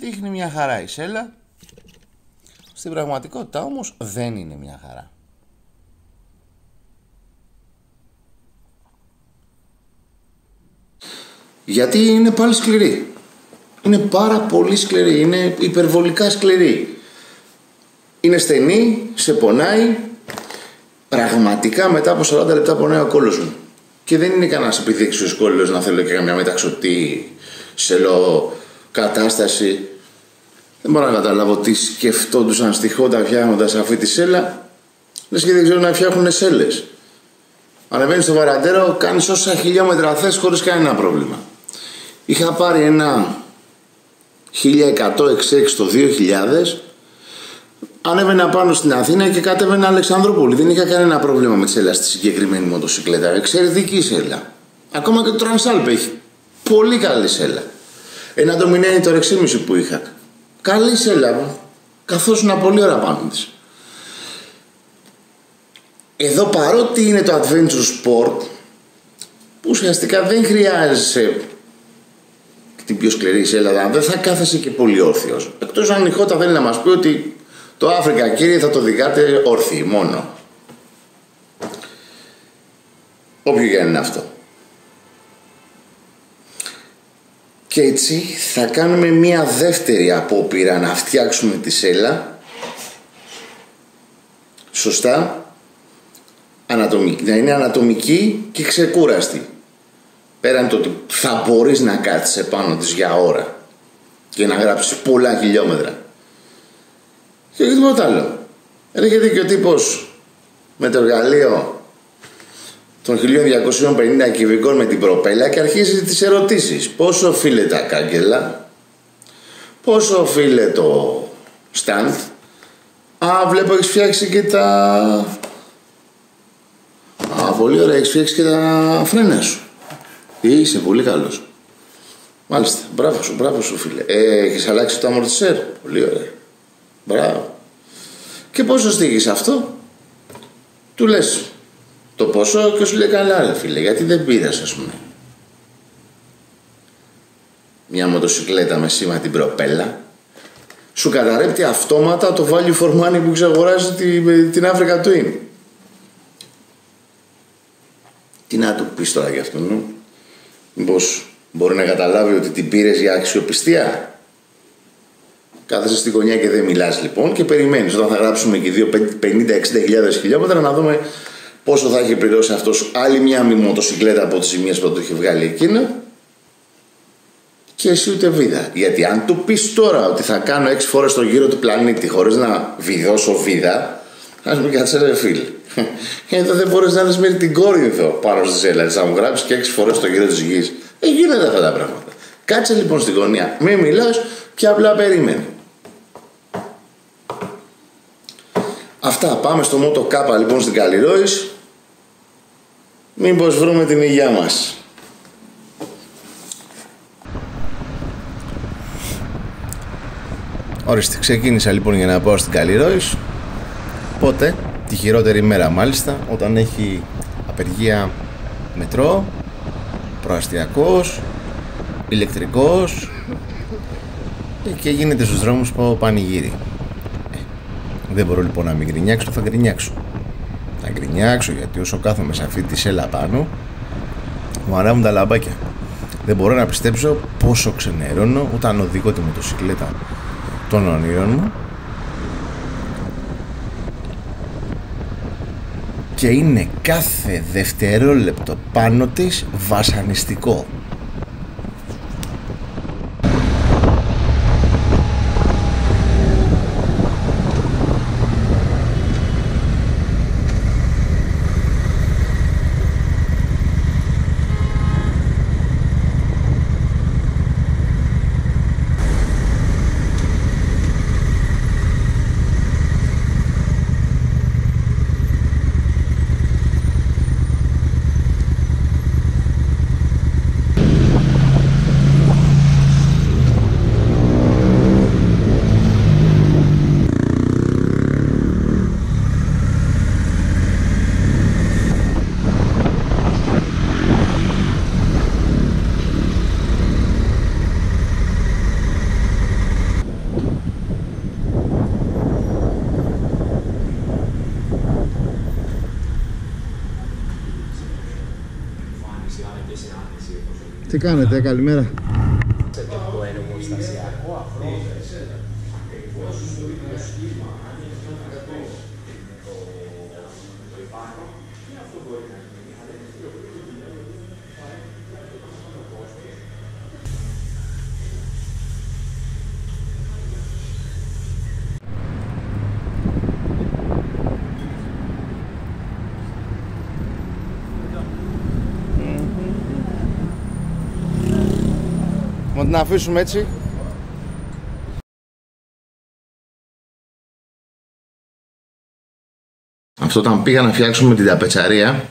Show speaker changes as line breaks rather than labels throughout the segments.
Δείχνει μια χαρά η Σέλα. Στην πραγματικότητα όμως δεν είναι μια χαρά. Γιατί είναι πάλι σκληρή. Είναι πάρα πολύ σκληρή. Είναι υπερβολικά σκληρή. Είναι στενή, σε πονάει. Πραγματικά μετά από 40 λεπτά πονάει ο κόλλος μου. Και δεν είναι κανένας επιδείξιος κόλλος να θέλω και καμιά μεταξωτή σελό κατάσταση. Δεν μπορώ να καταλάβω τι σκεφτόντουσαν στη Χόντα φτιάχνοντας αυτή τη σέλα. Λες και δεν ξέρω να φτιάχνουν σέλες. Ανεβαίνεις στο βαραντέρο, κάνεις όσα χιλιόμετρα θες χωρίς κανένα πρόβλημα. Είχα πάρει ένα 1106 το 2000 Ανέβαινα πάνω στην Αθήνα και κατέβαινα Αλεξανδρούπολη. Δεν είχα κανένα πρόβλημα με τη σέλα στη συγκεκριμένη μοτοσυκλέτα. Εξαιρετική σέλα. Ακόμα και το Transalp έχει πολύ καλή σέλα. Ένα το 6,5 που είχα. Καλή σέλα. Καθόσουν πολύ ώρα πάνω της. Εδώ παρότι είναι το adventure sport που ουσιαστικά δεν χρειάζεσαι την πιο σκληρή σέλα, δεν θα κάθεσαι και πολύ όρθιος. Εκτός αν η Χότα θέλει να μας πει ότι το Αφρικα κύριε θα το δικάτε όρθιοι μόνο. Όποιο και είναι αυτό. Και έτσι θα κάνουμε μία δεύτερη απόπειρα να φτιάξουμε τη σέλα σωστά ανατομική, να είναι ανατομική και ξεκούραστη. Πέραν το ότι θα μπορείς να κάτσεις επάνω της για ώρα και να γράψεις πολλά χιλιόμετρα. Και όχι τίποτα άλλο. Έχει δίκιο ο τύπος με το εργαλείο των 1250 κυβικών με την προπέλα και αρχίζει τις ερωτήσεις. Πόσο οφείλε τα κάγκελα, πόσο οφείλε το στάντ, α, βλέπω έχεις φτιάξει και τα... Α, πολύ ωραία, έχεις φτιάξει και τα φρένα σου. Είσαι πολύ καλός. Μάλιστα, μπράβο σου, μπράβο σου φίλε. Ε, έχεις αλλάξει το αμορτισέρ. Πολύ ωραία. Μπράβο. Και πόσο στήγησε αυτό; Του λες το ποσό και σου λέει καλά ρε φίλε γιατί δεν πήρες ας πούμε. Μια μοτοσυκλέτα με σήμα την προπέλα σου καταρρέπτει αυτόματα το value for money που ξαγοράζει την, την Africa Twin. Τι να του πεις τώρα για αυτόν, νου; Μήπως μπορεί να καταλάβει ότι την πήρες για αξιοπιστία; Κάθεσαι στη γωνιά και δεν μιλάς λοιπόν και περιμένεις όταν θα γράψουμε και δύο 50-60 χιλιόμετρα να δούμε πόσο θα έχει πληρώσει αυτός άλλη μια μη μοτοσυκλέτα από τις ζημίες που του έχει βγάλει εκείνο; Και εσύ ούτε βίδα. Γιατί αν του πεις τώρα ότι θα κάνω 6 φορές το γύρο του πλανήτη χωρίς να βιδώσω βίδα, ας μην κάτσε ρε φίλ. Γιατί δεν μπορείς να δεις μέχρι την Κόρινθο πάνω στις έλαδες, θα μου γράψεις και 6 φορές το γύρο της γης. Ε, γίνεται αυτά τα πράγματα. Κάτσε λοιπόν στη γωνία, μην μιλάς και απλά περίμενε. Αυτά, πάμε στο Μότο Κάπα λοιπόν στην Καλλιρόης. Μήπως βρούμε την υγειά μας. Ορίστε, ξεκίνησα λοιπόν για να πάω στην Καλλιρόης. Πότε, τη χειρότερη μέρα μάλιστα, όταν έχει απεργία μετρό, προαστιακός, ηλεκτρικός και γίνεται στους δρόμους που πανηγύρι. Δεν μπορώ λοιπόν να μην γκρινιάξω, θα γκρινιάξω. Θα γκρινιάξω γιατί όσο κάθομαι σε αυτή τη σέλα πάνω, μου ανάβουν τα λαμπάκια. Δεν μπορώ να πιστέψω πόσο ξενερώνω όταν οδηγώ τη μοτοσυκλέτα των ονείρων μου και είναι κάθε δευτερόλεπτο πάνω της βασανιστικό. Τι κάνετε, καλημέρα. Να την αφήσουμε έτσι. Αυτό όταν πήγα να φτιάξουμε την ταπετσαρία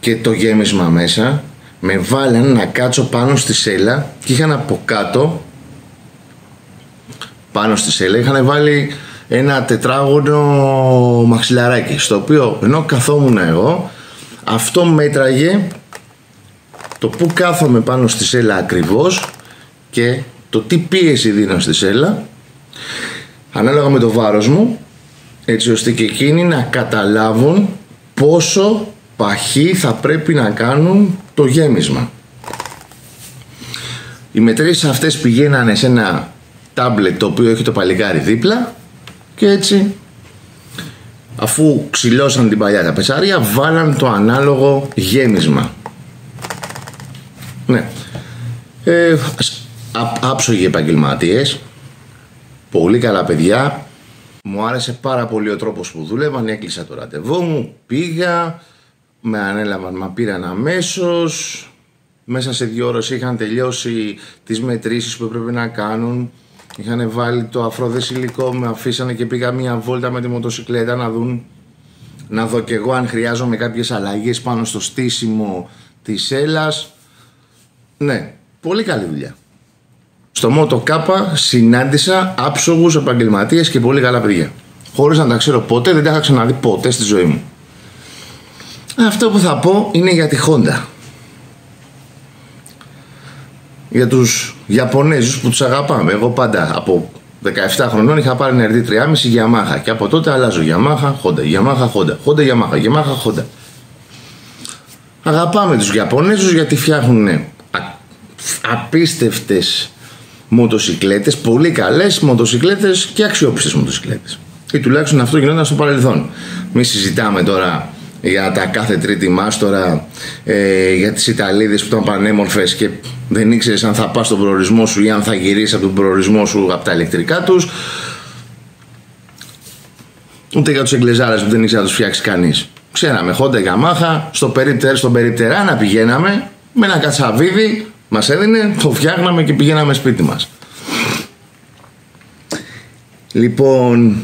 και το γέμισμα μέσα με βάλαν να κάτσω πάνω στη σέλα και είχαν από κάτω πάνω στη σέλα είχαν βάλει ένα τετράγωνο μαξιλαράκι στο οποίο ενώ καθόμουν εγώ αυτό μέτραγε το που κάθομαι πάνω στη σέλα ακριβώς και το τι πίεση δίνω στη σέλα ανάλογα με το βάρος μου έτσι ώστε και εκείνοι να καταλάβουν πόσο παχύ θα πρέπει να κάνουν το γέμισμα. Οι μετρήσεις αυτές πηγαίνανε σε ένα τάμπλετ το οποίο έχει το παλικάρι δίπλα και έτσι αφού ξυλώσαν την παλιά τα πεσάρια βάλαν το ανάλογο γέμισμα. Ναι. Ε, άψογοι επαγγελματίες, πολύ καλά παιδιά. Μου άρεσε πάρα πολύ ο τρόπος που δούλευαν, έκλεισα το ραντεβού μου, πήγα, με ανέλαβαν, μα πήραν αμέσως. Μέσα σε δύο ώρες είχαν τελειώσει τις μετρήσεις που έπρεπε να κάνουν. Είχαν βάλει το αφρόδες υλικό, με αφήσανε και πήγα μία βόλτα με τη μοτοσυκλέτα να δουν να δω και εγώ αν χρειάζομαι κάποιες αλλαγές πάνω στο στήσιμο της έλας ναι, πολύ καλή δουλειά. Στο Μότο Κάπα συνάντησα άψογους επαγγελματίες και πολύ καλά παιδιά. Χωρίς να τα ξέρω ποτέ, δεν τα είχα ξαναδεί ποτέ στη ζωή μου. Αυτό που θα πω είναι για τη Honda. Για τους Ιαπωνέζους που τους αγαπάμε. Εγώ πάντα από 17 χρονών είχα πάρει ένα RD 3,5 Yamaha και από τότε αλλάζω Yamaha, Honda, Yamaha, Honda, Honda, Yamaha, Yamaha, Honda. Αγαπάμε τους Ιαπωνέζους γιατί φτιάχνουν απίστευτες μοτοσυκλέτες, πολύ καλές μοτοσυκλέτες και αξιόπιστες μοτοσυκλέτες. Ή τουλάχιστον αυτό γινόταν στο παρελθόν. Μη συζητάμε τώρα για τα κάθε τρίτη μάστορα, ε, για τις Ιταλίδες που ήταν πανέμορφες και δεν ήξερες αν θα πας στον προορισμό σου ή αν θα γυρίσεις από τον προορισμό σου από τα ηλεκτρικά τους. Ούτε για τους εγκλεζάρες που δεν ήξερε να τους φτιάξει κανείς. Ξέραμε, χόντα Μάχα, στο περίπτερ, στον περιπτερά να πηγαίναμε με ένα κατσαβίδι μας έδινε, το φτιάχναμε και πηγαίναμε σπίτι μας. Λοιπόν,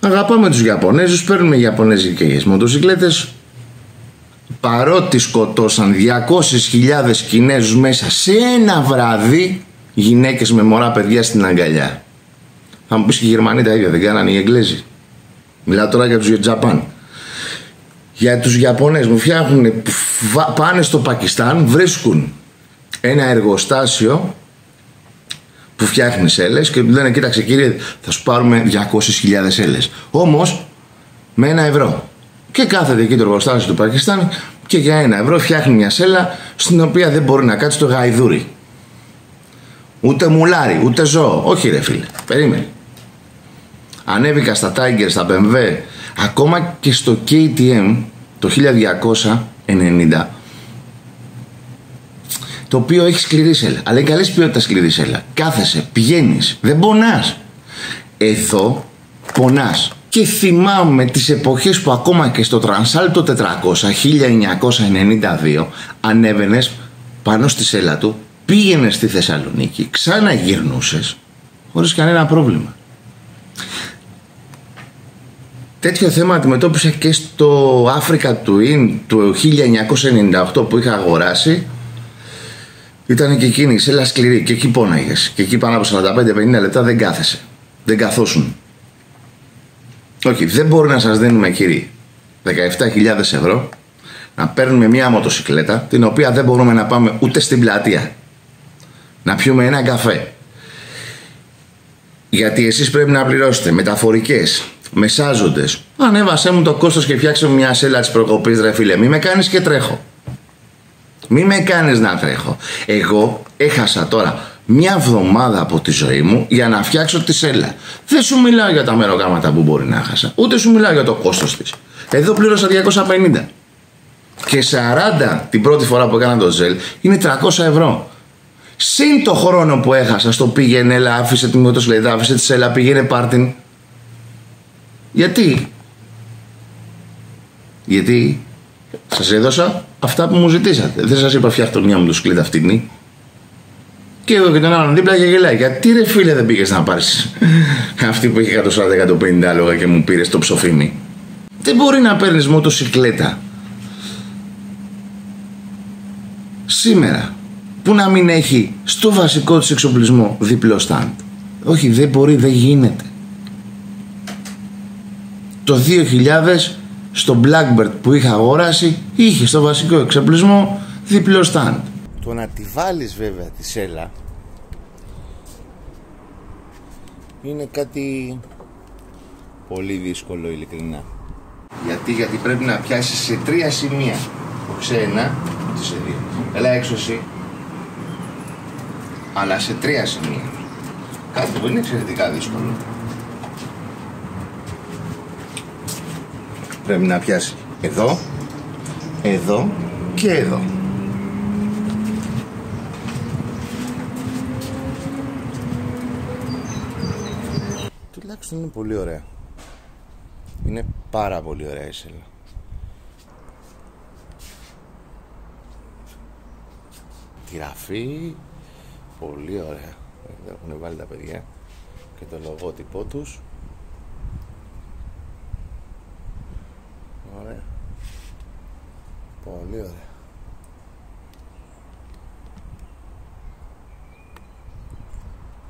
αγαπάμε τους Ιαπωνέζους, παίρνουμε Ιαπωνέζικες μοτοσυκλέτες, παρότι σκοτώσαν 200.000 Κινέζους μέσα σε ένα βράδυ, γυναίκες με μωρά παιδιά στην αγκαλιά. Θα μου πεις και οι Γερμανοί τα ίδια, δεν κάνανε οι Εγγλέζοι. Μιλάω τώρα για τους Τζαπάν. Για τους Ιαπωνές μου φτιάχνουν, πάνε στο Πακιστάν, βρίσκουν ένα εργοστάσιο που φτιάχνει έλε και του λένε: Κοίταξε κύριε, θα σου πάρουμε 200.000 έλε. Όμως με ένα ευρώ. Και κάθεται εκεί το εργοστάσιο του Πακιστάν και για ένα ευρώ φτιάχνει μια σέλα στην οποία δεν μπορεί να κάτσει το γαϊδούρι. Ούτε μουλάρι, ούτε ζώο. Όχι ρε φίλε, περίμενε. Ανέβηκα στα Tiger, στα BMW, ακόμα και στο KTM το 1290 το οποίο έχει σκληρή σέλα. Αλλά είναι καλής ποιότητας σκληρή σέλα. Κάθεσαι, πηγαίνεις, δεν πονάς. Εδώ πονάς. Και θυμάμαι τις εποχές που ακόμα και στο Transalto 400 1992 ανέβαινες πάνω στη σέλα του, πήγαινες στη Θεσσαλονίκη, ξαναγυρνούσες χωρίς κανένα πρόβλημα. Τέτοιο θέμα αντιμετώπισα και στο Africa Twin του 1998 που είχα αγοράσει ήταν και εκείνη η σέλα σκληρή και εκεί πόναγε. Και εκεί πάνω από 45-50 λεπτά δεν κάθεσε. Δεν καθόσουν. Όχι, δεν μπορεί να σας δίνουμε κύριοι 17.000 ευρώ να παίρνουμε μια μοτοσυκλέτα την οποία δεν μπορούμε να πάμε ούτε στην πλατεία. Να πιούμε ένα καφέ. Γιατί εσείς πρέπει να πληρώσετε μεταφορικές, μεσάζοντες. Ανέβασέ μου το κόστος και φτιάξε μου μια σέλα της προκοπής, ρε φίλε. Μη με κάνεις και τρέχω. Μη με κάνεις να τρέχω. Εγώ έχασα τώρα μια εβδομάδα από τη ζωή μου για να φτιάξω τη σέλα. Δεν σου μιλάω για τα μεροκάματα που μπορεί να χάσα. Ούτε σου μιλάω για το κόστος της. Εδώ πλήρωσα 250. Και 40 την πρώτη φορά που έκανα το ζελ είναι 300 ευρώ. Συν το χρόνο που έχασα στο πήγαινε, έλα, άφησε τη μοτοσυκλέτα, άφησε τη σέλα, πήγαινε πάρτιν. Γιατί; Γιατί; Σας έδωσα αυτά που μου ζητήσατε. Δεν σας είπα φτιάχτε μια μοτοσυκλέτα φτηνή. Και εγώ και τον άλλον δίπλα και γελάει. Γιατί ρε φίλε δεν πήγες να πάρεις αυτή που είχε 140-150 άλογα και μου πήρες το ψοφίμι. Δεν μπορεί να παίρνεις μοτοσυκλέτα σήμερα που να μην έχει στο βασικό της εξοπλισμό διπλό stand. Όχι, δεν μπορεί, δεν γίνεται. Το 2000 στο Blackbird που είχα αγοράσει είχε στο βασικό εξοπλισμό διπλό stand. Το να τη βάλεις βέβαια τη σέλα είναι κάτι πολύ δύσκολο ειλικρινά. Γιατί, γιατί πρέπει να πιάσεις σε τρία σημεία. Όχι ένα, ούτε σε δύο. Έλα έξω εσύ. Αλλά σε τρία σημεία. Κάτι που είναι εξαιρετικά δύσκολο. Πρέπει να πιάσει εδώ, εδώ και εδώ. Τουλάχιστον είναι πολύ ωραία. Είναι πάρα πολύ ωραία η σέλα. Τη πολύ ωραία. Έχουν βάλει τα παιδιά και το λογότυπό τους. Ωραία. Πολύ ωραία.